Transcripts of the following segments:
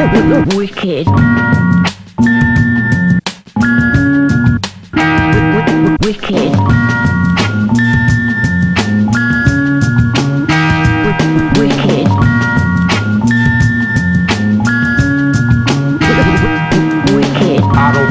Wicked. Wicked.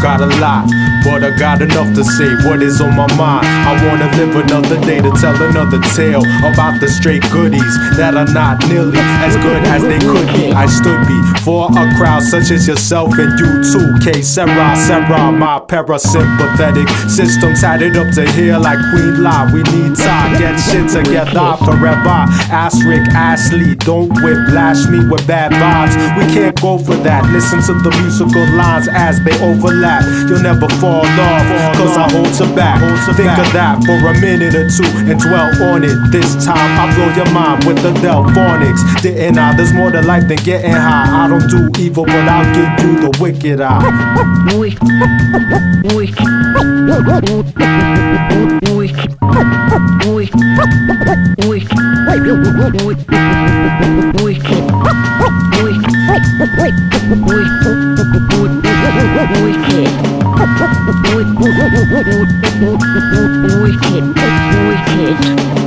Got a lot, but I got enough to say what is on my mind. I wanna live another day to tell another tale about the straight goodies that are not nearly as good as they could be. I stood before a crowd such as yourself and you too. K. Sarah, Sarah, my parasympathetic systems had it up to here like Queen La. We need time, get shit together forever. Asterisk, Ashley, don't whiplash me with bad vibes. We can't go for that. Listen to the musical lines as they overlap. You'll never fall off, cause I hold you back. Think of that for a minute or two and dwell on it. This time I blow your mind with the Delfonics. Didn't I? There's more to life than getting high. I don't do evil, but I'll give you the wicked eye. Wicked. Wicked. Wicked. Wicked. Wicked. Wicked. Wicked. I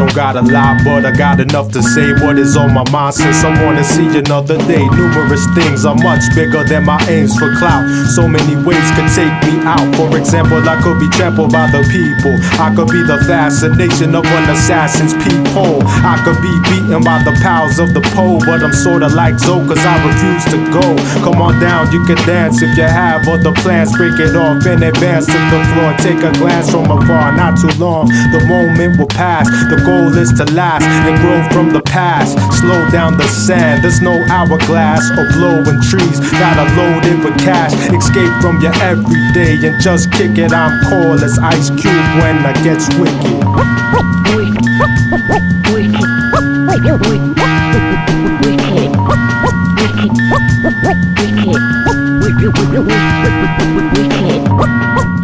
don't got a lot, but I got enough to say what is on my mind since I wanna see another day. Numerous things are much bigger than my aims for clout. So many ways could take me out. For example, I could be trampled by the people. I could be the fascination of an assassin's peephole. I could be beaten by the powers of the pole, but I'm sorta like Zoe, cause I refuse to go. Come on down, you can dance if you have other plans. Break it off in advance to the floor. Take a glance from afar, not too long. The moment will pass. The goal is to last and grow from the past. Slow down the sand, there's no hourglass or blowing trees. Gotta load it with cash. Escape from your everyday and just kick it. I'm cold as Ice Cube when I gets. Wicked. Wicked. Wicked. Wicked. Wicked. Wicked. Wicked.